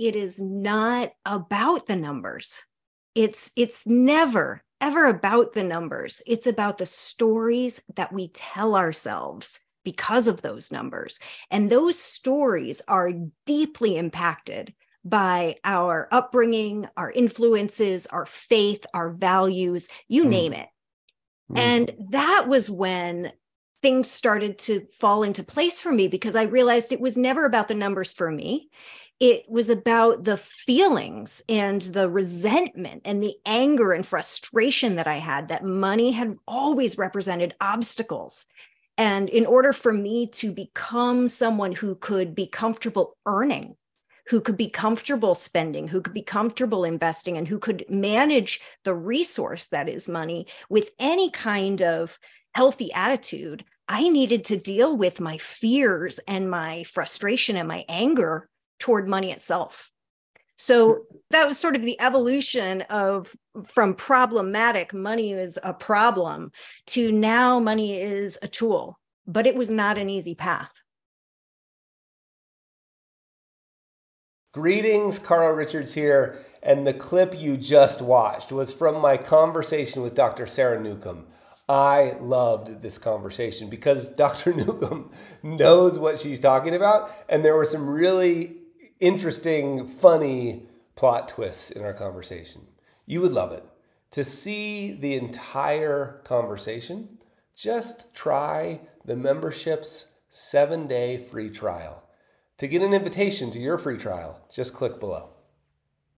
it is not about the numbers. It's it's never ever about the numbers. It's about the stories that we tell ourselves because of those numbers. And those stories are deeply impacted by our upbringing, our influences, our faith, our values, you mm. name it. Mm. And that was when things started to fall into place for me because I realized it was never about the numbers for me. It was about the feelings and the resentment and the anger and frustration that I had that money had always represented obstacles. And in order for me to become someone who could be comfortable earning, who could be comfortable spending, who could be comfortable investing, and who could manage the resource that is money with any kind of healthy attitude, I needed to deal with my fears and my frustration and my anger toward money itself. So that was sort of the evolution of from problematic money is a problem to now money is a tool, but it was not an easy path. Greetings, Carl Richards here, and the clip you just watched was from my conversation with Dr. Sarah Newcomb. I loved this conversation because Dr. Newcomb knows what she's talking about, and there were some really interesting, funny plot twists in our conversation. You would love it. To see the entire conversation, just try the membership's seven day free trial. To get an invitation to your free trial, just click below.